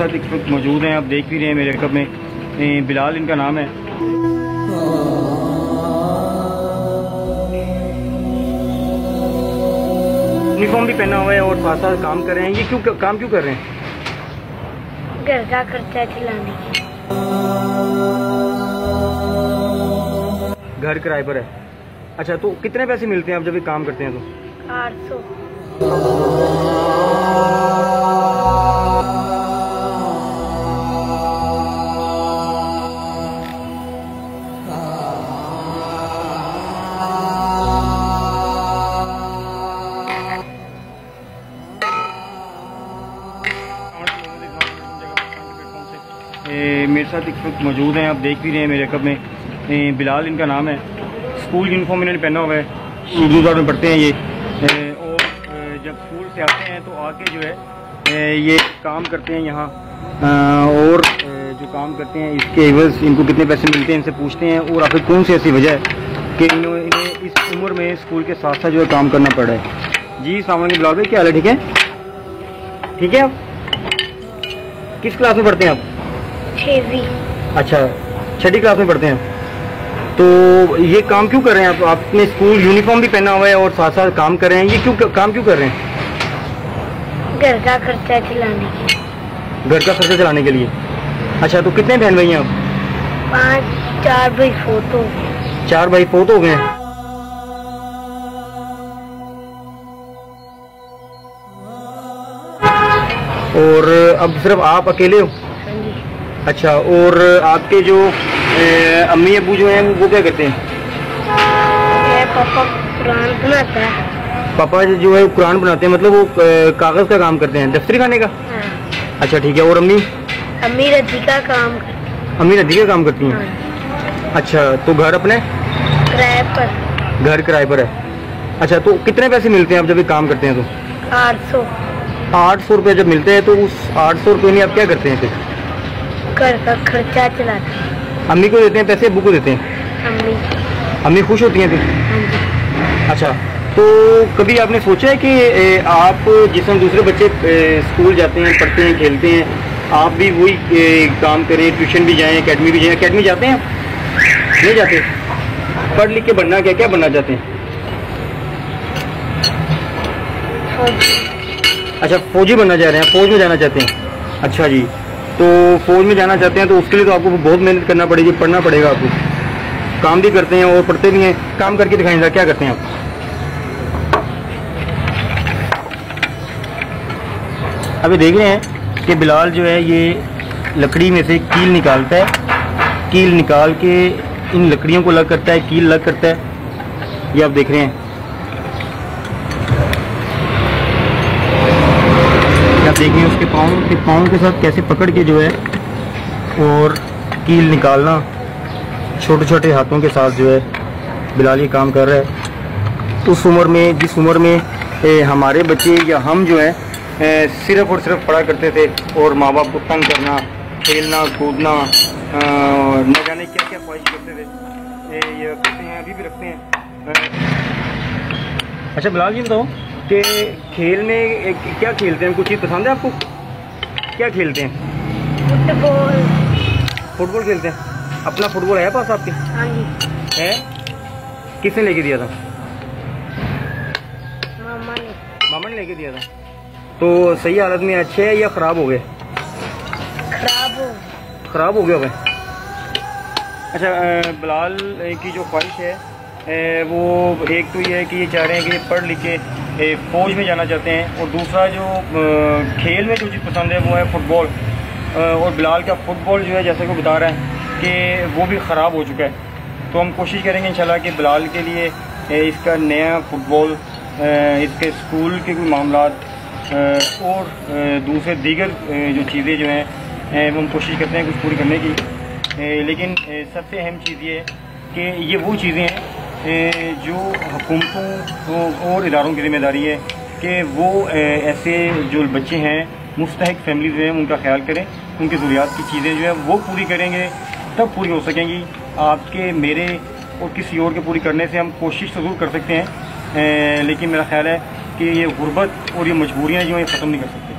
ساتھ اس وقت موجود ہیں آپ دیکھ بھی رہے ہیں میرے کب میں۔ بلال ان کا نام ہے۔ یونیفارم بھی پہنا ہوا ہے اور ساتھ ساتھ کام کر رہے ہیں۔ یہ کیوں کام کیوں کر رہے ہیں؟ گھر کا خرچہ چلانے گھر کرائے پر ہے۔ اچھا تو کتنے پیسے ملتے ہیں آپ جب یہ کام کرتے ہیں تو؟ آٹھ سو۔ میرے ساتھ اس وقت موجود ہیں، آپ دیکھ بھی رہے ہیں میرے کب میں۔ بلال، ان کا نام ہے۔ اسکول یونیفارم انہوں نے پہنا ہوا ہے۔ اردو زبان میں پڑھتے ہیں یہ۔ اور جب اسکول سے آتے ہیں تو آ کے جو ہے یہ کام کرتے ہیں یہاں۔ اور جو کام کرتے ہیں، اس کے عوض ان کو کتنے پیسے ملتے ہیں ان سے پوچھتے ہیں۔ اور آخر کون سی ایسی وجہ ہے کہ انہوں انہیں اس عمر میں اسکول کے ساتھ ساتھ جو ہے کام کرنا پڑ رہا ہے؟ جی السلام علیکم، بلال بھائی، کیا حال ہے؟ ٹھیک ہے ٹھیک ہے آپ؟ کس کلاس میں پڑھتے ہیں آپ؟ چھویں اچھا چھٹی کلاس میں پڑھتے ہیں۔ تو یہ کام کیوں کر رہے ہیں آپ؟ نے اسکول یونیفارم بھی پہنا ہوا ہے اور ساتھ ساتھ کام کر رہے ہیں۔ یہ کیوں کام کیوں کر رہے ہیں؟ گھر کا خرچہ چلانے کے گھر کا خرچہ چلانے کے لیے۔ اچھا تو کتنے بہن بھائی ہیں آپ؟ پانچ چار بھائی فوٹو چار بھائی فوت ہو گئے۔ ہیں اور اب صرف آپ اکیلے ہو؟ اچھا اور آپ کے جو امی ابو جو ہیں وہ کیا کرتے ہیں؟ پاپا قرآن بناتا ہے۔ پاپا جو ہے قرآن بناتے ہیں مطلب وہ کاغذ کا کام کرتے ہیں دفتری کھانے کا؟ ہاں۔ اچھا ٹھیک ہے اور امی؟ امی رضی کا کام کرتی امی کا کام کرتی ہیں؟ ہاں۔ اچھا تو گھر اپنے کرائے پر۔ گھر کرائے پر ہے۔ اچھا تو کتنے پیسے ملتے ہیں آپ جب یہ کام کرتے ہیں تو؟ آٹھ سو۔ آٹھ سو روپے جب ملتے ہیں تو اس آٹھ سو روپے میں آپ کیا کرتے ہیں پھر؟ گھر کا خرچہ چلاتا ہے امی کو دیتے ہیں پیسے ابو کو دیتے ہیں؟ امی۔ امی خوش ہوتی ہیں ہاں جی۔ اچھا تو کبھی آپ نے سوچا ہے کہ آپ جس طرح دوسرے بچے اسکول جاتے ہیں پڑھتے ہیں کھیلتے ہیں آپ بھی وہی کام کریں ٹیوشن بھی جائیں اکیڈمی بھی جائیں اکیڈمی جاتے ہیں؟ نہیں جاتے۔ پڑھ لکھ کے بننا کیا کیا بننا چاہتے ہیں؟ فوجی اچھا فوجی بننا چاہ رہے ہیں فوج میں جانا چاہتے ہیں۔ اچھا جی۔ تو فوج میں جانا چاہتے ہیں تو اس کے لیے تو آپ کو بہت محنت کرنا پڑے گی، پڑھنا پڑے گا آپ کو۔ کام بھی کرتے ہیں اور پڑھتے بھی ہیں۔ کام کر کے دکھائیں گا کیا کرتے ہیں آپ؟ ابھی دیکھ رہے ہیں کہ بلال جو ہے، یہ لکڑی میں سے کیل نکالتا ہے۔ کیل نکال کے ان لکڑیوں کو لگ کرتا ہے، کیل لگ کرتا ہے۔ یہ آپ دیکھ رہے ہیں۔ دیکھیں اس کے پاؤں کے پاؤں کے ساتھ کیسے پکڑ کے جو ہے اور کیل نکالنا، چھوٹے چھوٹے ہاتھوں کے ساتھ جو ہے بلال یہ کام کر رہا ہے۔ اس عمر میں، جس عمر میں ہمارے بچے یا ہم جو ہیں صرف اور صرف پڑھا کرتے تھے اور ماں باپ کو تنگ کرنا، کھیلنا، کودنا نہ جانے کیا کیا خواہش کرتے تھے۔ یہ کرتے ہیں، ابھی بھی رکھتے ہیں۔ اچھا بلال جی بتاؤ۔ کہ کھیل میں کیا کھیلتے ہیں؟ کوئی چیز پسند ہے آپ کو؟ کیا کھیلتے ہیں؟ فٹ بال فٹ بال کھیلتے ہیں؟ اپنا فٹ بال ہے پاس آپ کے؟ ہاں جی۔ ہے؟ کس نے لے کے دیا تھا؟ ماما نے۔ ماما نے لے کے دیا تھا۔ تو صحیح حالت میں اچھے ہے یا خراب ہو گئے؟ خراب ہو۔ خراب ہو گیا ہوئے۔ اچھا بلال کی جو خواہش ہے وہ ایک تو یہ ہے کہ یہ چاہ رہے ہیں کہ یہ پڑھ لکھ کے اے، فوج میں جانا چاہتے ہیں اور دوسرا جو کھیل میں جو چیز پسند ہے وہ ہے فٹ بال اور بلال کا فٹ بال جو ہے، جیسے کہ بتا رہا ہے کہ وہ بھی خراب ہو چکا ہے۔ تو ہم کوشش کریں گے انشاءاللہ کہ بلال کے لیے اس کا نیا فٹ بال اس کے اسکول کے کوئی معاملات اور دوسرے دیگر جو چیزیں جو ہیں وہ ہم کوشش کرتے ہیں کچھ پوری کرنے کی۔ لیکن سب سے اہم چیز یہ ہے کہ یہ وہ چیزیں ہیں جو حکومتوں اور اداروں کی ذمہ داری ہے کہ وہ ایسے جو بچے ہیں، مستحق فیملیز ہیں، ان کا خیال کریں، ان کی ضروریات کی چیزیں جو ہیں وہ پوری کریں گے، تب پوری ہو سکیں گی۔ آپ کے، میرے اور کسی اور کے پوری کرنے سے ہم کوشش ضرور کر سکتے ہیں لیکن میرا خیال ہے کہ یہ غربت اور یہ مجبوریاں جو ہیں، یہ ختم نہیں کر سکتے